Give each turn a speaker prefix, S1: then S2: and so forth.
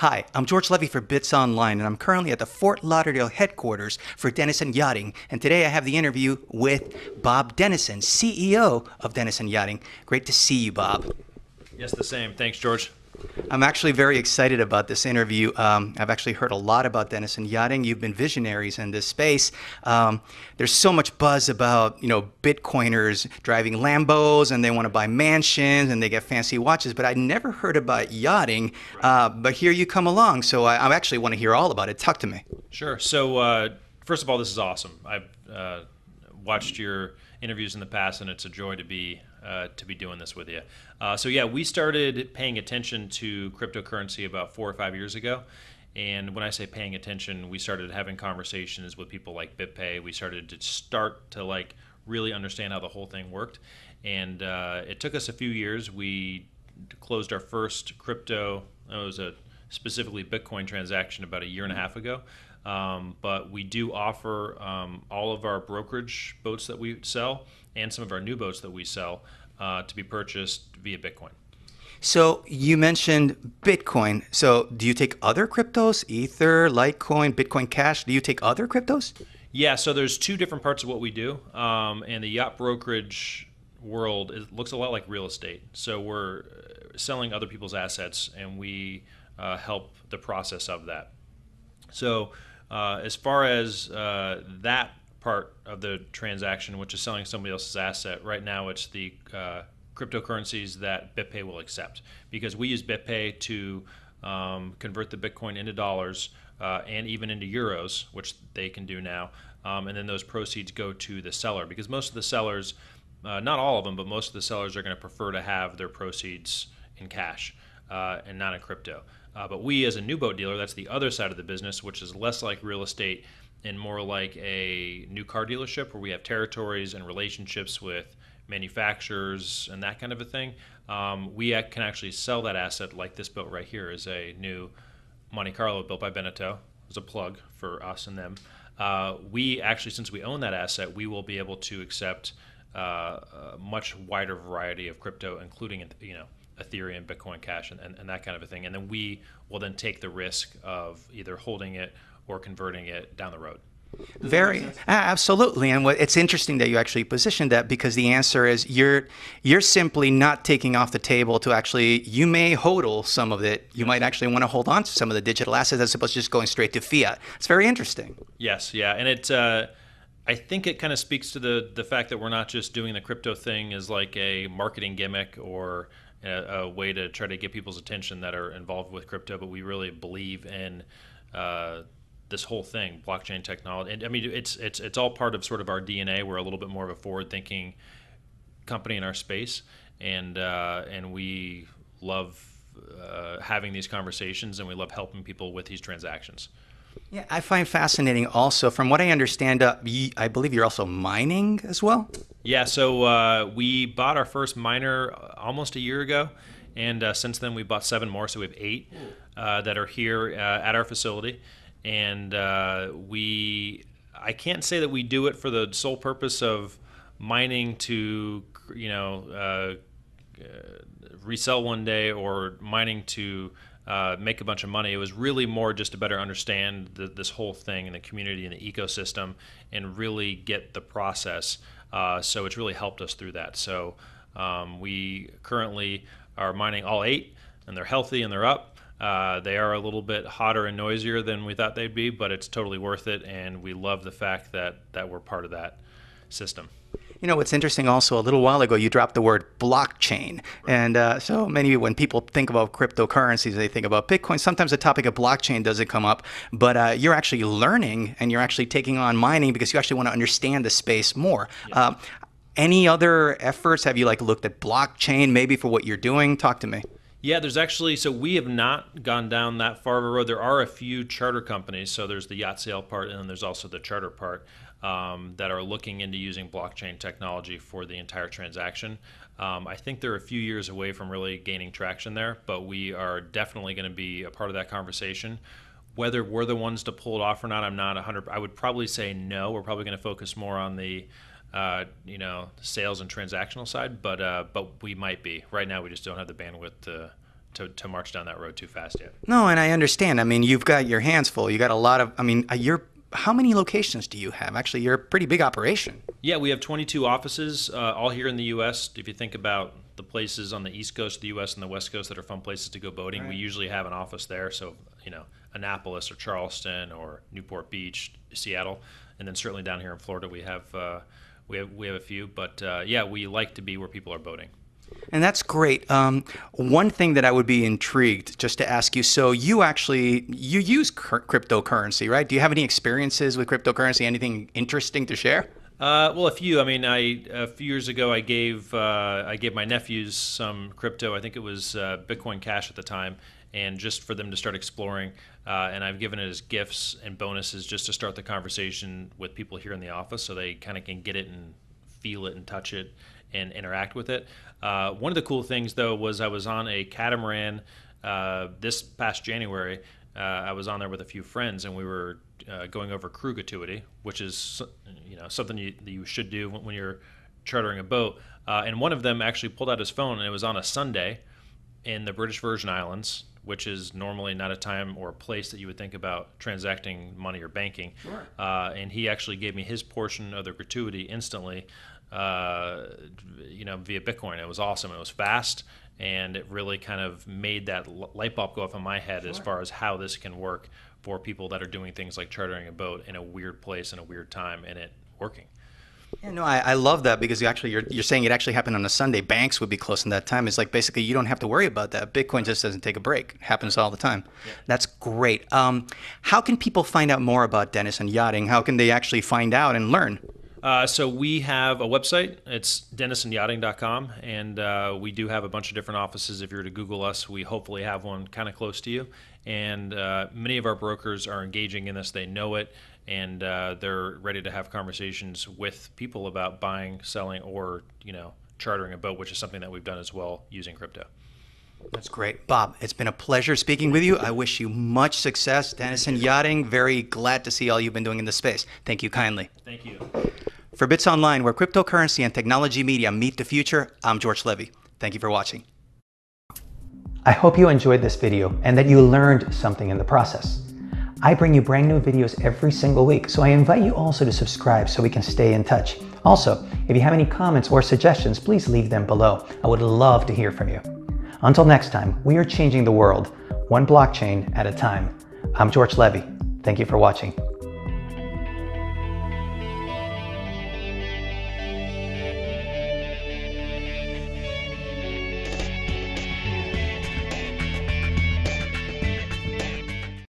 S1: Hi, I'm George Levy for Bits Online, and I'm currently at the Fort Lauderdale headquarters for Denison Yachting. And today I have the interview with Bob Denison, CEO of Denison Yachting. Great to see you, Bob.
S2: Yes, the same. Thanks, George.
S1: I'm actually very excited about this interview. Um, I've actually heard a lot about Denison Yachting. You've been visionaries in this space. Um, there's so much buzz about you know Bitcoiners driving Lambos and they want to buy mansions and they get fancy watches, but I never heard about yachting. Uh, but here you come along, so I, I, actually want to hear all about it. Talk to me.
S2: Sure. So uh, first of all, this is awesome. I've uh, watched your interviews in the past, and it's a joy to be uh, to be doing this with you. Uh, so yeah, we started paying attention to cryptocurrency about four or five years ago. And when I say paying attention, we started having conversations with people like BitPay. We started to start to like really understand how the whole thing worked. And uh, it took us a few years. We closed our first crypto. It was a specifically Bitcoin transaction about a year and a half ago. Um, but we do offer um, all of our brokerage boats that we sell and some of our new boats that we sell uh, to be purchased via Bitcoin.
S1: So you mentioned Bitcoin. So do you take other cryptos, Ether, Litecoin, Bitcoin Cash? Do you take other cryptos?
S2: Yeah. So there's two different parts of what we do, um, and the yacht brokerage world it looks a lot like real estate. So we're uh, selling other people's assets, and we uh, help the process of that. So uh, as far as uh, that part of the transaction, which is selling somebody else's asset, right now it's the uh, cryptocurrencies that BitPay will accept because we use BitPay to um, convert the Bitcoin into dollars uh, and even into euros, which they can do now. Um, and then those proceeds go to the seller because most of the sellers, uh, not all of them, but most of the sellers are going to prefer to have their proceeds in cash and not in crypto. Uh, but we, as a new boat dealer, that's the other side of the business, which is less like real estate and more like a new car dealership where we have territories and relationships with manufacturers and that kind of a thing. Um, we can actually sell that asset, like this boat right here is a new Monte Carlo built by Beneteau. It's a plug for us and them. Uh, we actually, since we own that asset, we will be able to accept uh, a much wider variety of crypto, including you know Ethereum, Bitcoin Cash, and, and, and, that kind of a thing. And then we will then take the risk of either holding it or converting it down the road.
S1: Very absolutely, and what, it's interesting that you actually positioned that because the answer is you're you're simply not taking off the table to actually you may hodl some of it. You might actually want to hold on to some of the digital assets as opposed to just going straight to fiat. It's very interesting.
S2: Yes, yeah, and it. Uh, I think it kind of speaks to the the fact that we're not just doing the crypto thing as like a marketing gimmick or a, a, way to try to get people's attention that are involved with crypto, but we really believe in uh, this whole thing, blockchain technology. And I mean, it's it's it's all part of sort of our DNA. We're a little bit more of a forward-thinking company in our space, and uh, and we love uh, having these conversations, and we love helping people with these transactions.
S1: Yeah, I find fascinating also, from what I understand, uh, I believe you're also mining as well?
S2: Yeah, so uh, we bought our first miner uh, almost a year ago, and uh, since then we bought seven more, so we have eight uh, that are here uh, at our facility. And we, I can't say that we do it for the sole purpose of mining to, you know, resell one day or mining to uh, make a bunch of money. It was really more just to better understand the, this whole thing and the community and the ecosystem and really get the process. Uh, so it's really helped us through that. So um, we currently are mining all eight, and they're healthy and they're up. Uh, they are a little bit hotter and noisier than we thought they'd be, but it's totally worth it, and we love the fact that that we're part of that system.
S1: You know, what's interesting also, a little while ago, you dropped the word blockchain. Right. And uh, so many, when people think about cryptocurrencies, they think about Bitcoin. Sometimes the topic of blockchain doesn't come up, but uh, you're actually learning and you're actually taking on mining because you actually want to understand the space more. Yeah. Um, any other efforts? Have you like looked at blockchain maybe for what you're doing? Talk to me.
S2: Yeah, there's actually so we have not gone down that far of a road. There are a few charter companies. So there's the yacht sale part, and then there's also the charter part um, that are looking into using blockchain technology for the entire transaction. Um, I think they're a few years away from really gaining traction there, but we are definitely going to be a part of that conversation. Whether we're the ones to pull it off or not, I'm not 100. I would probably say no. We're probably going to focus more on the uh, you know sales and transactional side, but uh, but we might be. Right now, we just don't have the bandwidth to to, to march down that road too fast yet.
S1: No, and I understand. I mean, you've got your hands full. You got a lot of. I mean, uh, you're. How many locations do you have? Actually, you're a pretty big operation.
S2: Yeah, we have 22 offices, uh, all here in the U.S. If you think about the places on the East Coast of the U.S. and the West Coast that are fun places to go boating, right. we usually have an office there. So, you know, Annapolis or Charleston or Newport Beach, Seattle, and then certainly down here in Florida, we have uh, we have we have a few. But uh, yeah, we like to be where people are boating.
S1: And that's great. Um, one thing that I would be intrigued just to ask you. So you actually you use cryptocurrency, right? Do you have any experiences with cryptocurrency? Anything interesting to share?
S2: Uh, well, a few. I mean, I a few years ago, I gave uh, I gave my nephews some crypto. I think it was uh, Bitcoin Cash at the time, and just for them to start exploring. Uh, and I've given it as gifts and bonuses just to start the conversation with people here in the office, so they kind of can get it and feel it and touch it and interact with it. Uh, one of the cool things, though, was I was on a catamaran uh, this past January. Uh, I was on there with a few friends, and we were uh, going over crew gratuity, which is you know something you, you should do when you're chartering a boat. Uh, and one of them actually pulled out his phone, and it was on a Sunday in the British Virgin Islands, which is normally not a time or a place that you would think about transacting money or banking. Sure. Uh, and he actually gave me his portion of the gratuity instantly uh, you know, via Bitcoin. It was awesome. It was fast, and it really kind of made that light bulb go off in my head sure. as far as how this can work for people that are doing things like chartering a boat in a weird place in a weird time, and it working.
S1: Yeah, no, I, I love that because you actually you're, you're saying it actually happened on a Sunday. Banks would be closed in that time. It's like basically you don't have to worry about that. Bitcoin just doesn't take a break. It happens all the time. Yeah. That's great. Um, how can people find out more about Denison Yachting? How can they actually find out and learn?
S2: Uh, so we have a website. It's denisonyachting.com, and uh, we do have a bunch of different offices. If you were to Google us, we hopefully have one kind of close to you. And uh, many of our brokers are engaging in this. They know it, and uh, they're ready to have conversations with people about buying, selling, or you know, chartering a boat, which is something that we've done as well using crypto.
S1: That's great. Bob, it's been a pleasure speaking with you. I wish you much success. Denison Yachting, very glad to see all you've been doing in this space. Thank you kindly.
S2: Thank you.
S1: For Bits Online, where cryptocurrency and technology media meet the future, I'm George Levy. Thank you for watching. I hope you enjoyed this video and that you learned something in the process. I bring you brand new videos every single week, so I invite you also to subscribe so we can stay in touch. Also, if you have any comments or suggestions, please leave them below. I would love to hear from you. Until next time, we are changing the world, one blockchain at a time. I'm George Levy. Thank you for watching.